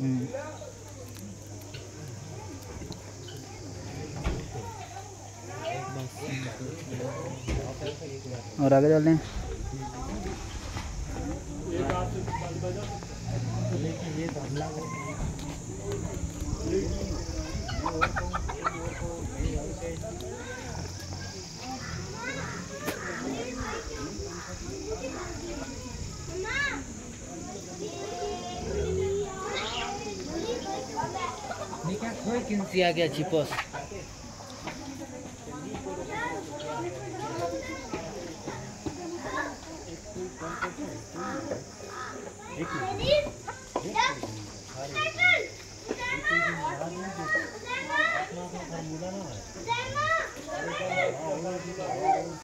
हम्म। और आगे चलते हैं Ni किन्सी आ गया छिपस एक मिनट